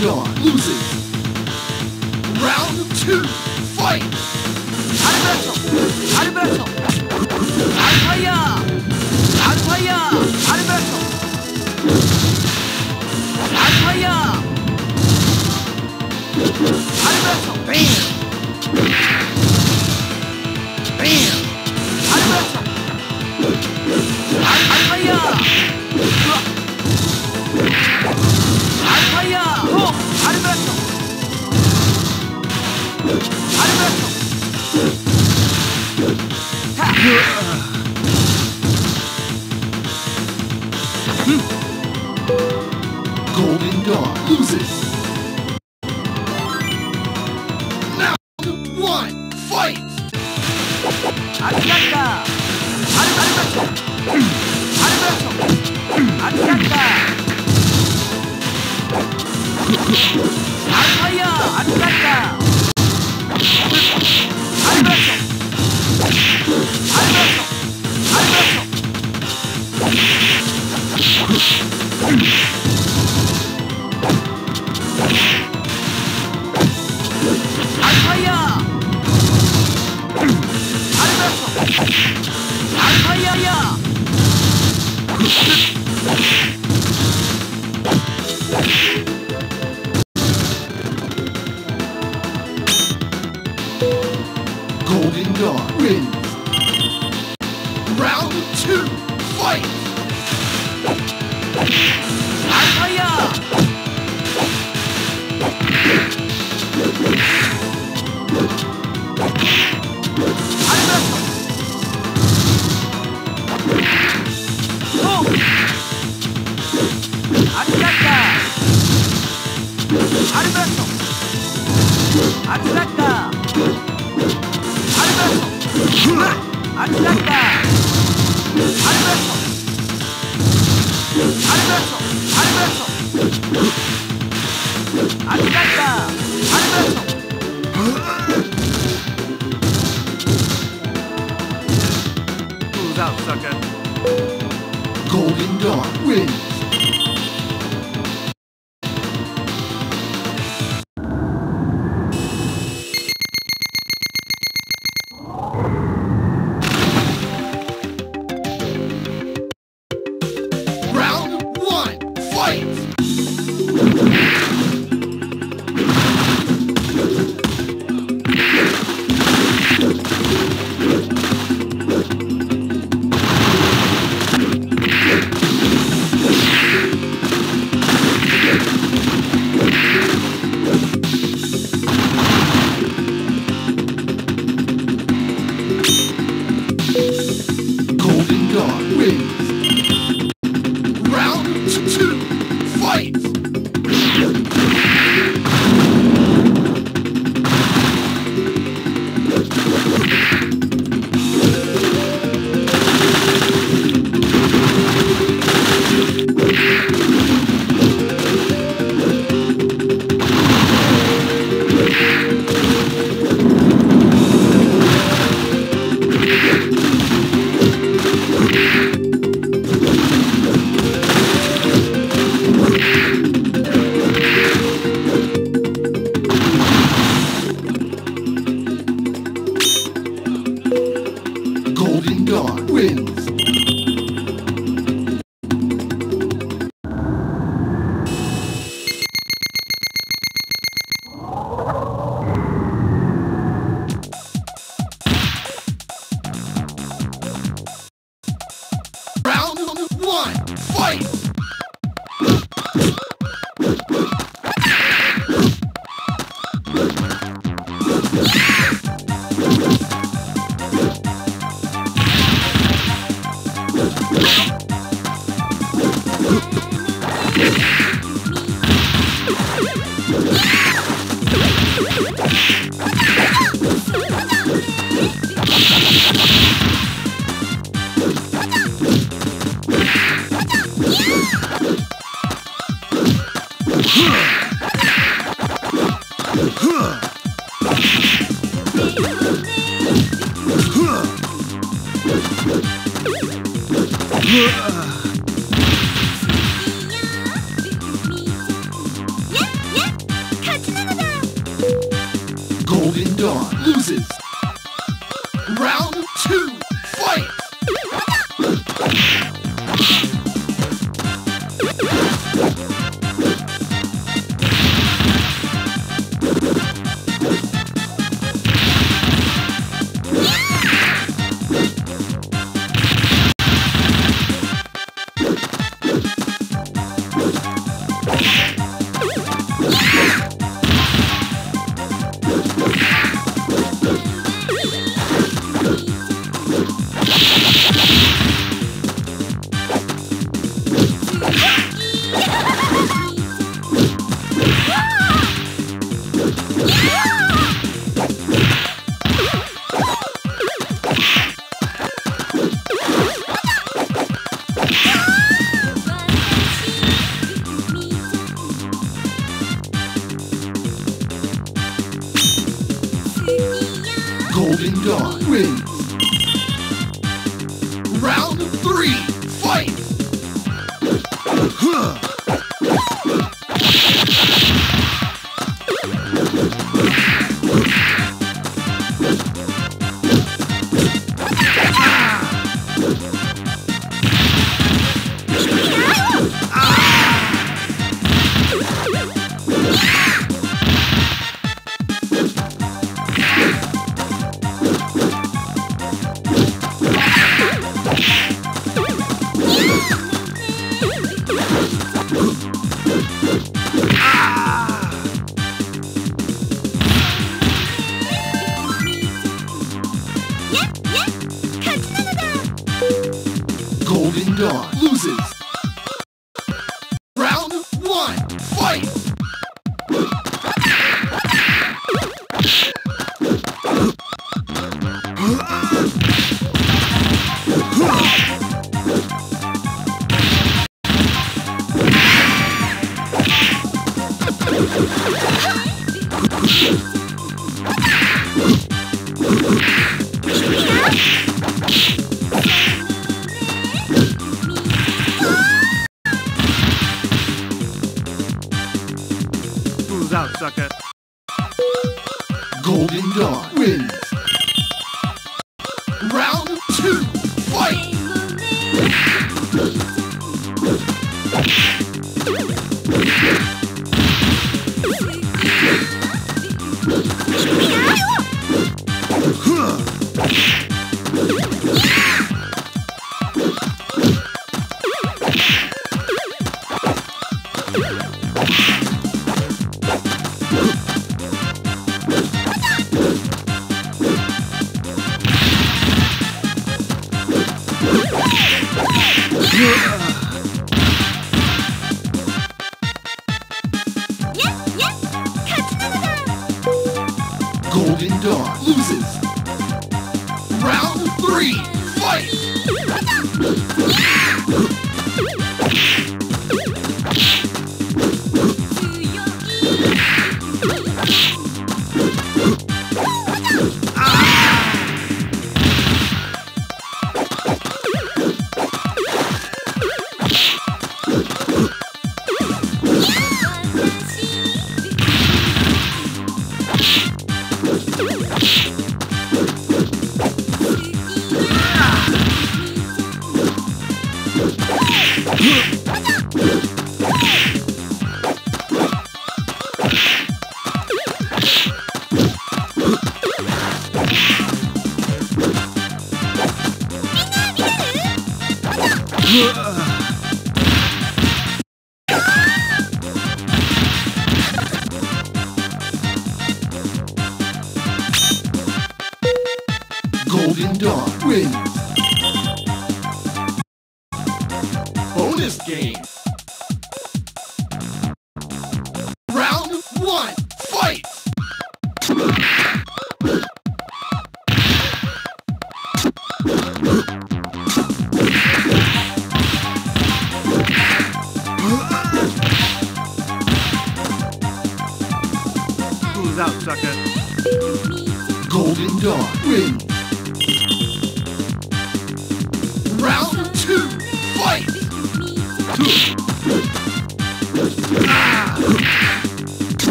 You're losing. Round two, fight! Arbato! Arbato! Arfaya! Arfaya! Arbato! Arfaya! Bam! ありました。Golden Dawn Golden Done loses. Yeah.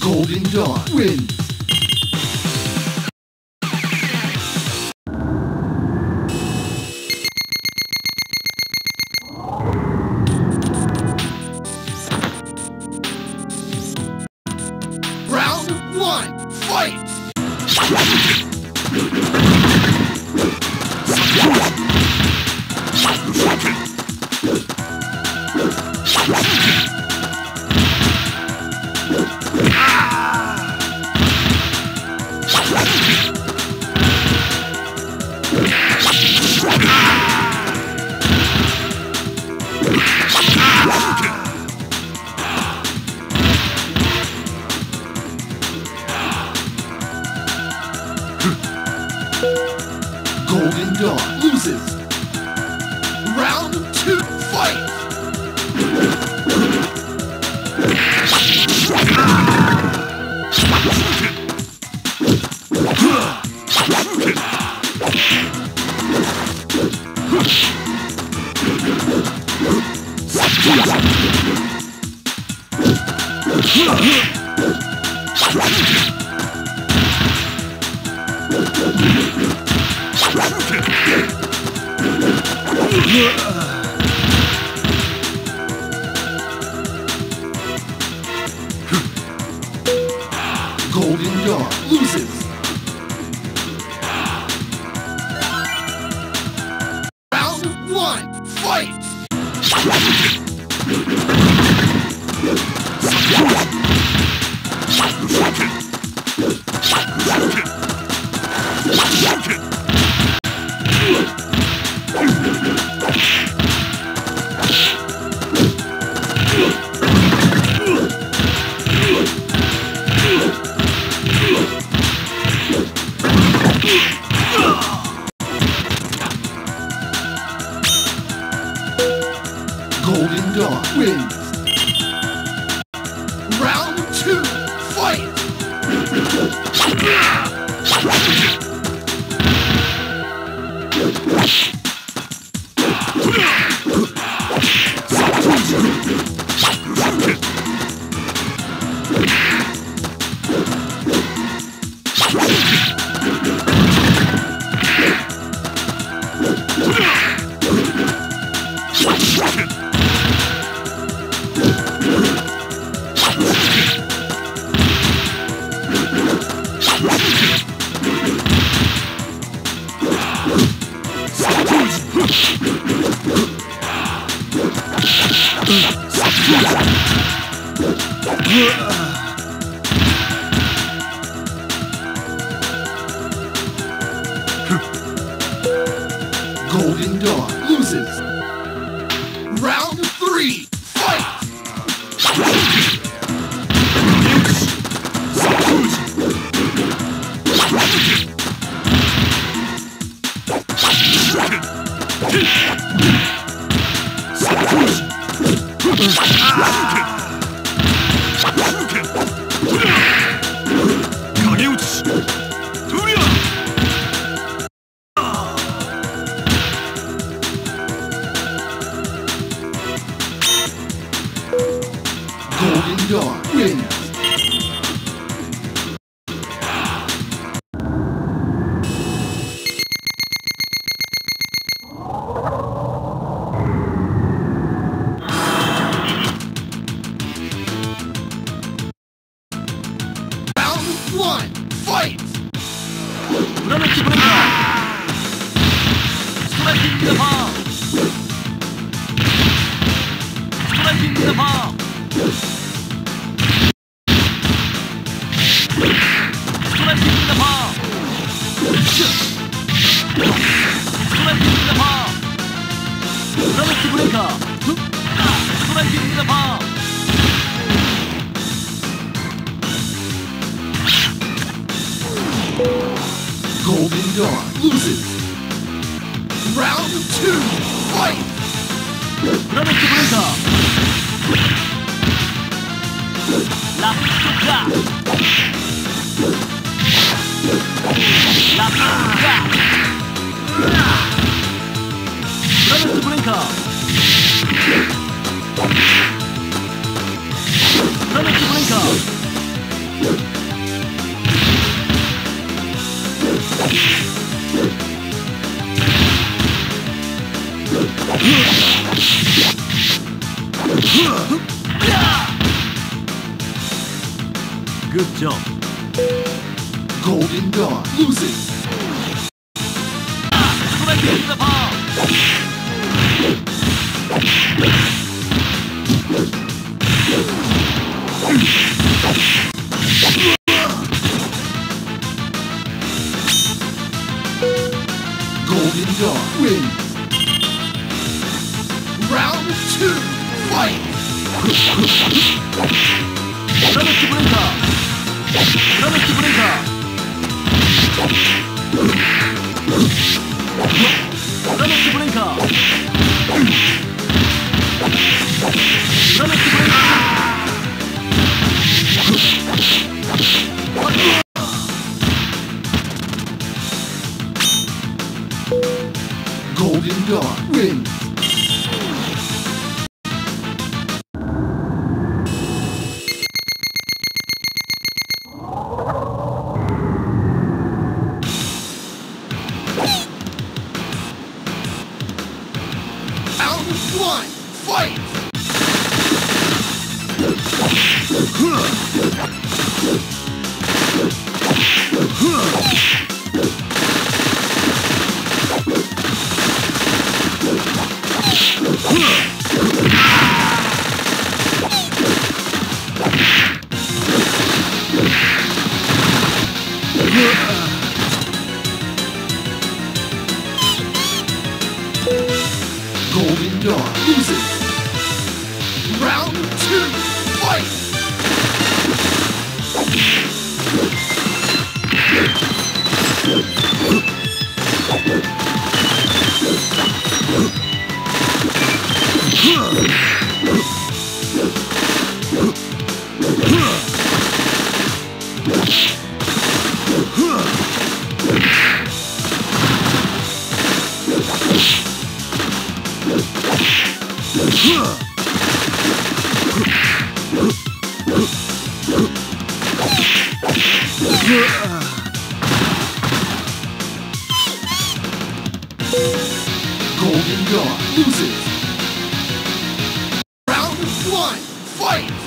Golden Dawn wins. Golden Done loses. Round two, fight! Perfect resolve. Lapuka. Lapuka. Perfect blinker. Perfect blinker. Good jump. Golden Done loses. Million wins. Round two, fight! Another breaker! Another breaker! Another breaker! Another breaker! Golden Done loses. Round one, fight!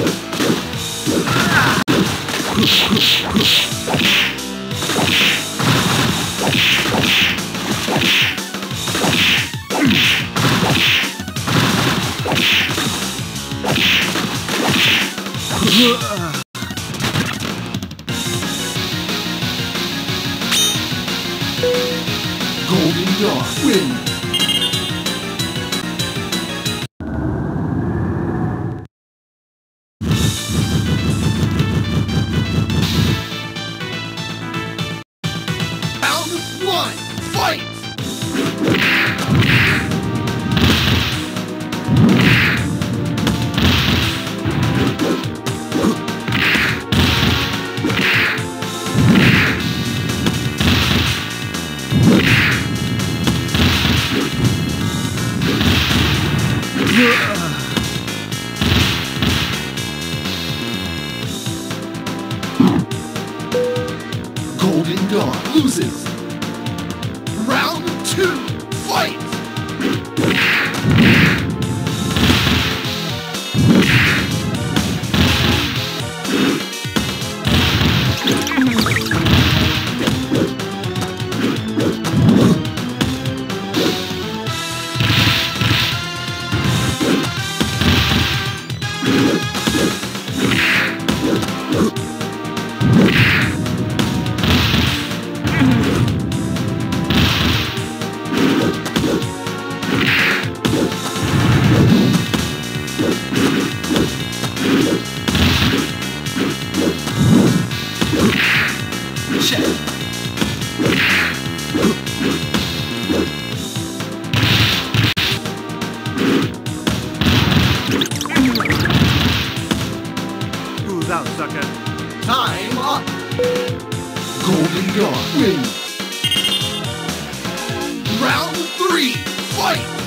Golden Done loses. down, sucker. Time up. Golden God wins. Round three, fight!